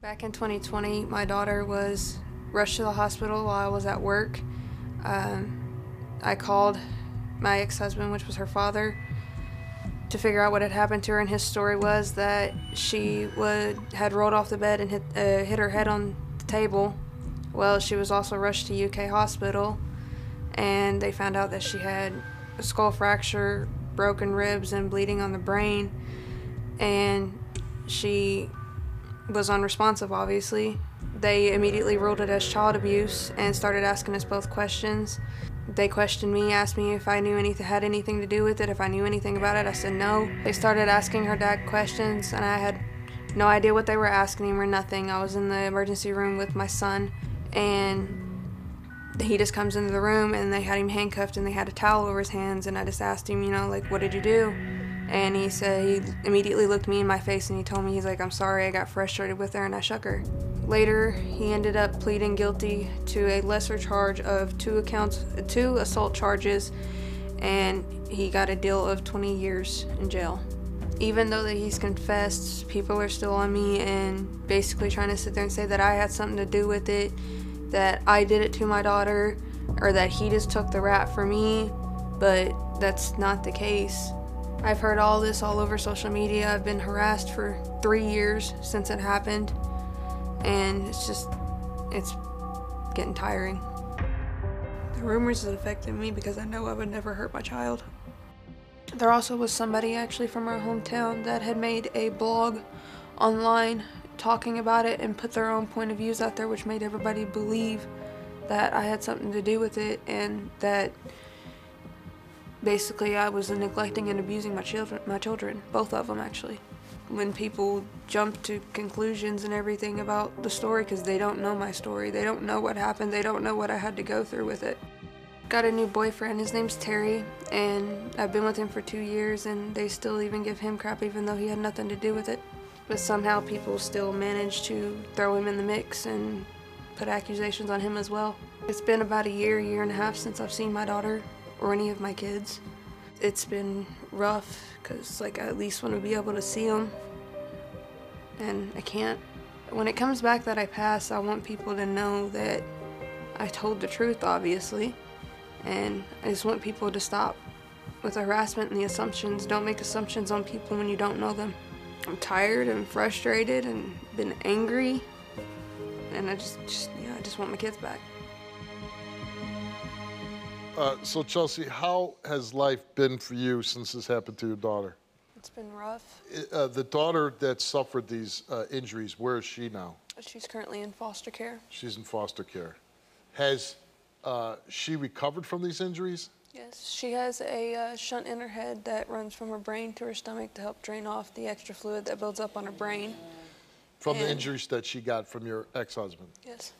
Back in 2020, my daughter was rushed to the hospital while I was at work. Um, I called my ex husband, which was her father, to figure out what had happened to her, and his story was that she would had rolled off the bed and hit, uh, hit her head on the table. Well, she was also rushed to UK hospital, and they found out that she had a skull fracture, broken ribs, and bleeding on the brain. And she was unresponsive, obviously. They immediately ruled it as child abuse and started asking us both questions. They questioned me, asked me if I knew anything, had anything to do with it, if I knew anything about it. I said no. They started asking her dad questions, and I had no idea what they were asking him or nothing. I was in the emergency room with my son, and he just comes into the room, and they had him handcuffed, and they had a towel over his hands, and I just asked him, you know, like, what did you do? And he said he immediately looked me in my face and he told me he's like, I'm sorry, I got frustrated with her and I shook her. Later, he ended up pleading guilty to a lesser charge of two accounts, two assault charges, and he got a deal of 20 years in jail. Even though that he's confessed, people are still on me and basically trying to sit there and say that I had something to do with it, that I did it to my daughter, or that he just took the rap for me, but that's not the case. I've heard all this all over social media. I've been harassed for three years since it happened, and it's just, it's getting tiring. The rumors have affected me because I know I would never hurt my child. There also was somebody actually from our hometown that had made a blog online talking about it and put their own point of views out there, which made everybody believe that I had something to do with it and that basically I was neglecting and abusing my children, my children, both of them actually. When people jump to conclusions and everything about the story because they don't know my story, they don't know what happened, they don't know what I had to go through with it. Got a new boyfriend, his name's Terry, and I've been with him for two years and they still even give him crap even though he had nothing to do with it. But somehow people still manage to throw him in the mix and put accusations on him as well. It's been about a year, year and a half since I've seen my daughter or any of my kids. It's been rough because like I at least want to be able to see them and I can't. When it comes back that I pass, I want people to know that I told the truth, obviously, and I just want people to stop with harassment and the assumptions. Don't make assumptions on people when you don't know them. I'm tired and frustrated and been angry, and I just, just yeah, I just want my kids back. Uh, so Chellsea, how has life been for you since this happened to your daughter? It's been rough. Uh, the daughter that suffered these uh, injuries, where is she now? She's currently in foster care. She's in foster care. Has uh, she recovered from these injuries? Yes, she has a uh, shunt in her head that runs from her brain to her stomach to help drain off the extra fluid that builds up on her brain. From the injuries that she got from your ex-husband? Yes,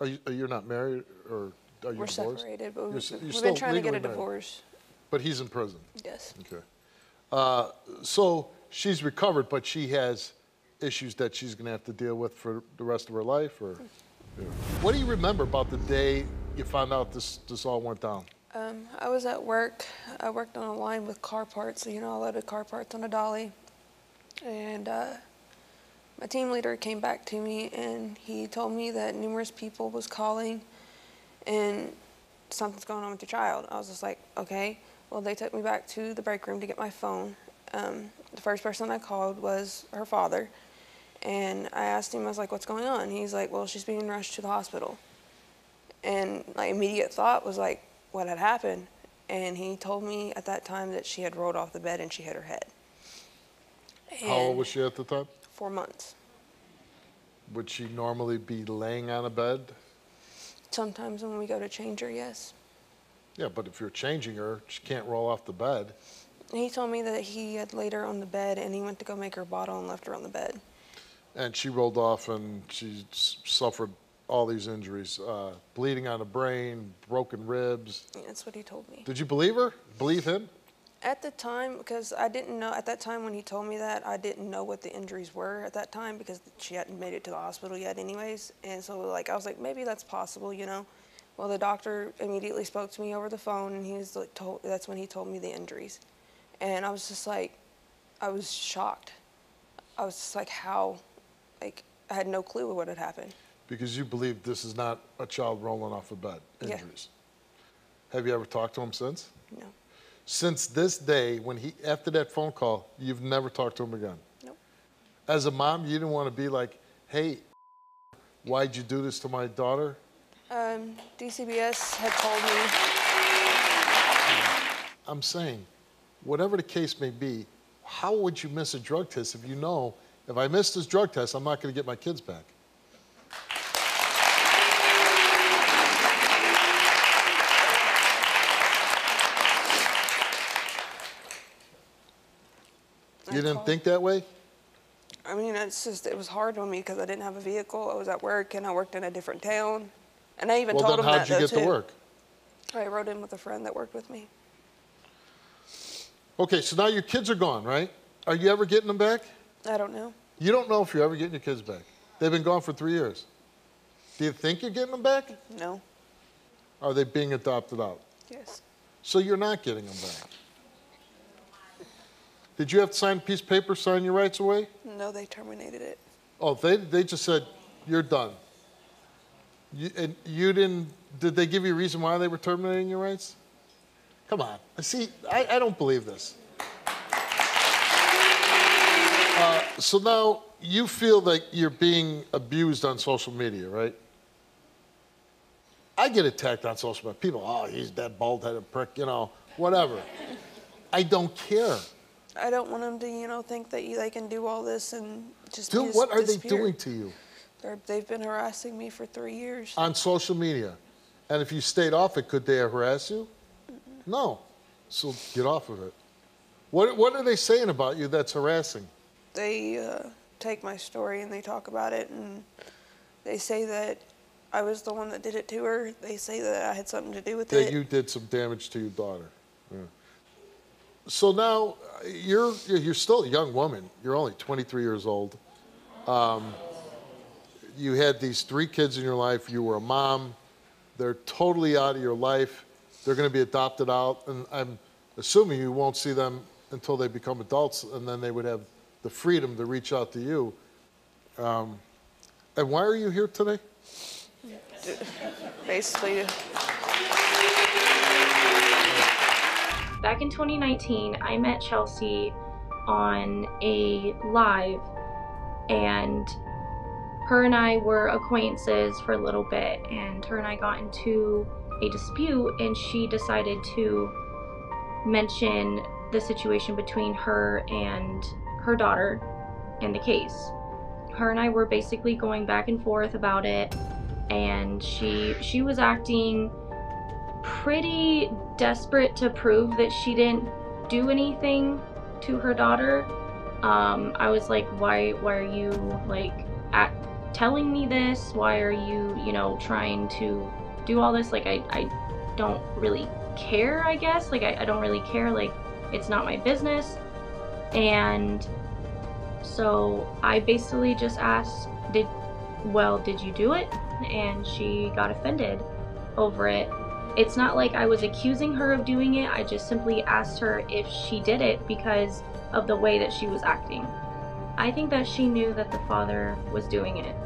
Are you, are you not married or are you we're divorced? separated, but You're we've, you're we've been trying to get a married. divorce. But he's in prison? Yes. Okay. Uh, so she's recovered, but she has issues that she's going to have to deal with for the rest of her life, or? Yeah. What do you remember about the day you found out this this all went down? Um, I was at work. I worked on a line with car parts, so you know, I loaded car parts on a dolly. And uh, my team leader came back to me and he told me that numerous people was calling and something's going on with your child. I was just like, okay. Well, they took me back to the break room to get my phone. Um, the first person I called was her father. And I asked him, I was like, what's going on? He's like, well, she's being rushed to the hospital. And my immediate thought was like, what had happened? And he told me at that time that she had rolled off the bed and she hit her head. How old was she at the time? Four months. Would she normally be laying on a bed? Sometimes when we go to change her, yes. Yeah, but if you're changing her, she can't roll off the bed. And he told me that he had laid her on the bed and he went to go make her a bottle and left her on the bed. And she rolled off and she suffered all these injuries uh, bleeding on the brain, broken ribs. Yeah, That's what he told me. Did you believe her? Believe him? At the time, because I didn't know, at that time when he told me that, I didn't know what the injuries were at that time because she hadn't made it to the hospital yet, anyways. And so, like, I was like, maybe that's possible, you know? Well, the doctor immediately spoke to me over the phone and he was like, told, that's when he told me the injuries. And I was just like, I was shocked. I was just like, how? Like, I had no clue what had happened. Because you believe this is not a child rolling off a bed, Yeah. injuries. Have you ever talked to him since? No. Since this day, when he, after that phone call, you've never talked to him again? Nope. As a mom, you didn't want to be like, hey, why'd you do this to my daughter? Um, DCBS had told me, I'm saying, whatever the case may be, how would you miss a drug test if you know if I miss this drug test, I'm not going to get my kids back? You didn't think that way? I mean, it's just, it was hard on me because I didn't have a vehicle. I was at work and I worked in a different town. And I even Well, told then him that how'd you get too. to work? I rode in with a friend that worked with me. Okay, so now your kids are gone, right? Are you ever getting them back? I don't know. You don't know if you're ever getting your kids back. They've been gone for three years. Do you think you're getting them back? No. Are they being adopted out? Yes. So you're not getting them back. Did you have to sign a piece of paper, sign your rights away? No, they terminated it. Oh, they, they just said, you're done. You, and you didn't, did they give you a reason why they were terminating your rights? Come on. I see, I, I don't believe this. Uh, so now you feel like you're being abused on social media, right? I get attacked on social media. People, oh, he's that bald headed prick, you know, whatever. I don't care. I don't want them to, you know, think that you, they can do all this and just Dude, dis- what are they disappear. doing to you They're, they've been harassing me for three years. on social media? And if you stayed off it, could they harass you? No. So get off of it. What, what are they saying about you that's harassing? They uh, take my story and they talk about it and they say that I was the one that did it to her. They say that I had something to do with That it. That you did some damage to your daughter. Yeah. So now you're, you're still a young woman. You're only 23 years old. Um, you had these three kids in your life. You were a mom. They're totally out of your life. They're going to be adopted out. And I'm assuming you won't see them until they become adults, and then they would have the freedom to reach out to you. Um, and why are you here today? Basically, Back in 2019, I met Chellsea on a live, and her and I were acquaintances for a little bit. And her and I got into a dispute, and she decided to mention the situation between her and her daughter in the case. Her and I were basically going back and forth about it, and she she was acting pretty desperate to prove that she didn't do anything to her daughter. Um, I was like, why, why are you like at telling me this? Why are you, you know, trying to do all this? Like, I, I don't really care, I guess. Like, I, I don't really care. Like, it's not my business. And so I basically just asked, did, well, did you do it? And she got offended over it it's not like I was accusing her of doing it. I just simply asked her if she did it because of the way that she was acting. I think that she knew that the father was doing it.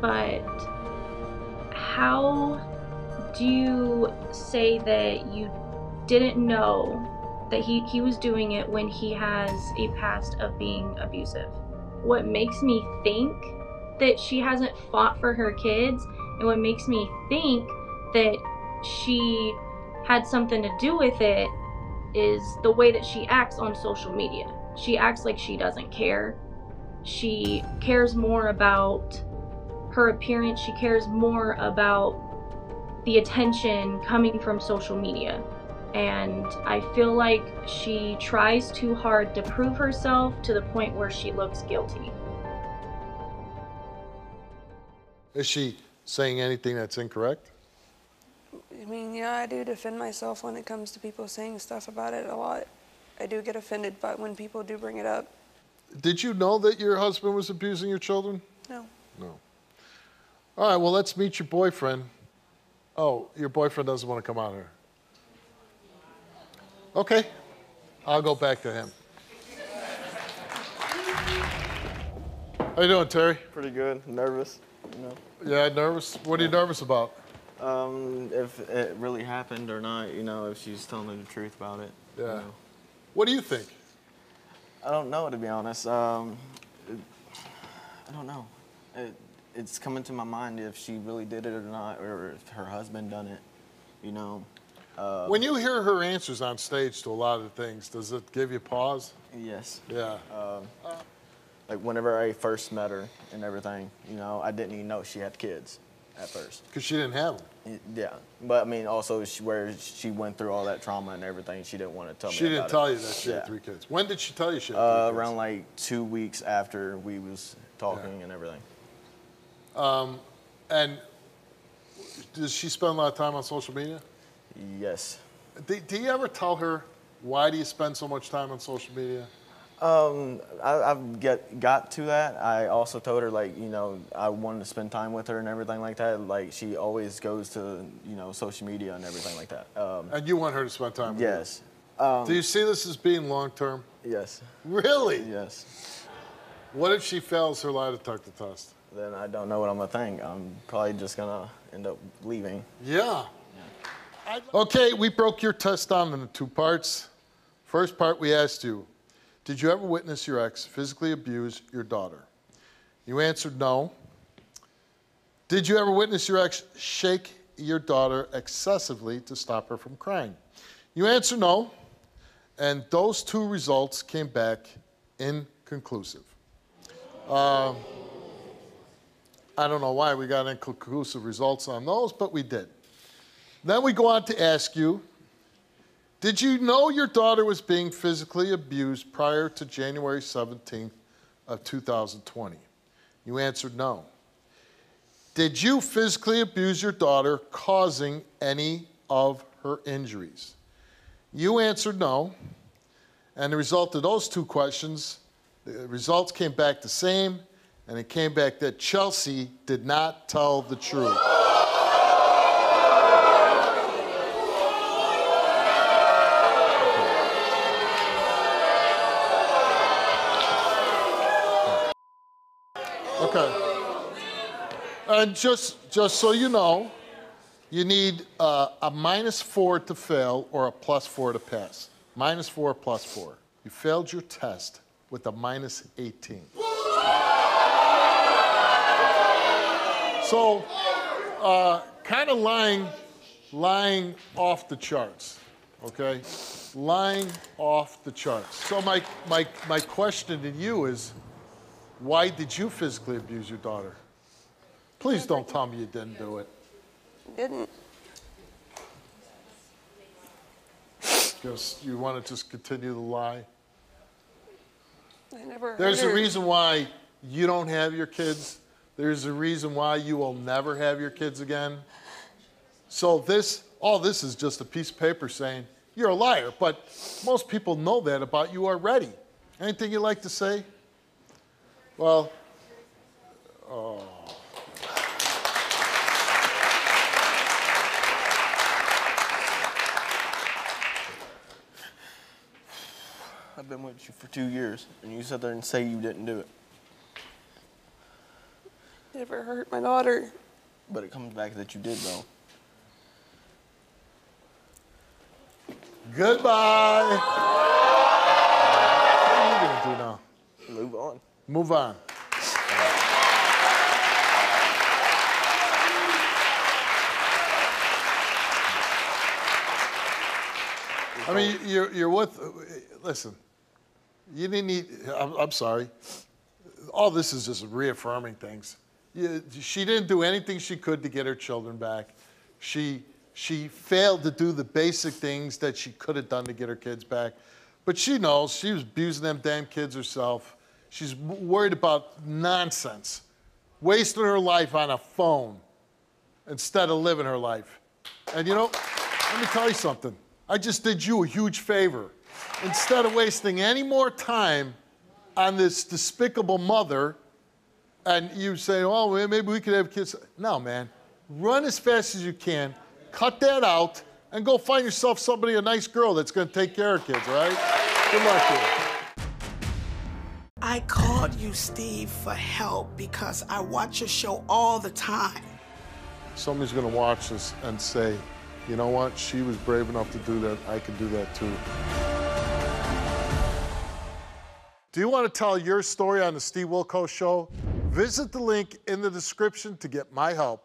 But how do you say that you didn't know that he, he was doing it when he has a past of being abusive? What makes me think that she hasn't fought for her kids, and what makes me think that she had something to do with it is the way that she acts on social media. She acts like she doesn't care. She cares more about her appearance, she cares more about the attention coming from social media. And I feel like she tries too hard to prove herself to the point where she looks guilty. Is she saying anything that's incorrect? I mean, yeah, I do defend myself when it comes to people saying stuff about it a lot. I do get offended but when people do bring it up. Did you know that your husband was abusing your children? No. No. All right, well, let's meet your boyfriend. Oh, your boyfriend doesn't want to come out here. Okay, I'll go back to him. How you doing, Terry? Pretty good. Nervous. You know. Yeah, nervous. What are you nervous about? Um, if it really happened or not, you know, if she's telling me the truth about it. you Yeah. know. What do you think? I don't know, to be honest. Um, it, I don't know. It, it's coming to my mind if she really did it or not, or if her husband done it. You know. Uh, When you hear her answers on stage to a lot of things, does it give you pause? yes. Yeah. Like whenever I first met her and everything, you know, I didn't even know she had kids at first. Because she didn't have them. Yeah, but I mean, also she, where she went through all that trauma and everything, she didn't want to tell me. She didn't tell it. you that she yeah. had three kids. When did she tell you she had Uh, three kids? around like two weeks after we was talking and everything. Um, And does she spend a lot of time on social media? Yes. Do, do you ever tell her why do you spend so much time on social media? Um, I, I've get got to that. I also told her like you know I wanted to spend time with her and everything like that. Like she always goes to you know social media and everything like that. Um, And you want her to spend time with you? yes. Um, Do you see this as being long term? yes. Really? Yes. What if she fails her lie detector test? Then I don't know what I'm gonna think. I'm probably just gonna end up leaving. Yeah. Okay, we broke your test down into two parts. First part, we asked you, did you ever witness your ex physically abuse your daughter? You answered no. Did you ever witness your ex shake your daughter excessively to stop her from crying? You answered no, and those two results came back inconclusive. Um, I don't know why we got inconclusive results on those, but we did. Then we go on to ask you Did you know your daughter was being physically abused prior to January 17th of 2020? You answered no. Did you physically abuse your daughter, causing any of her injuries? You answered no. And the result of those two questions, the results came back the same, and it came back that Chellsea did not tell the truth. Okay. And just just so you know, you need uh, a minus four to fail or a plus four to pass. Minus four, plus four. You failed your test with a minus 18. So, uh, kind of lying, lying off the charts, okay? Lying off the charts. So my, my, my question to you is, why did you physically abuse your daughter? Please don't tell me you didn't do it. Didn't. Because you want to just continue to lie. I never. There's a reason why you don't have your kids. There's a reason why you will never have your kids again. So this, all this is just a piece of paper saying you're a liar. But most people know that about you already. Anything you'd like to say? Well, oh. I've been with you for two years, and you sit there and say you didn't do it, Never hurt my daughter. but it comes back that you did though. goodbye. Move on. I mean, you're, you're with, listen, you didn't need, I'm, I'm sorry. All this is just reaffirming things. You, she didn't do anything she could to get her children back. She, she failed to do the basic things that she could have done to get her kids back. But she knows she was abusing them damn kids herself. She's worried about nonsense, wasting her life on a phone instead of living her life. And you know, let me tell you something. I just did you a huge favor. Instead of wasting any more time on this despicable mother, and you say, oh, well, maybe we could have kids. No, man. Run as fast as you can, cut that out, and go find yourself somebody, a nice girl that's going to take care of kids, right? Good luck to you. I called you, Steve, for help because I watch your show all the time. Somebody's going to watch this and say, you know what? She was brave enough to do that. I can do that too. Do you want to tell your story on the Steve Wilkos Show? Visit the link in the description to get my help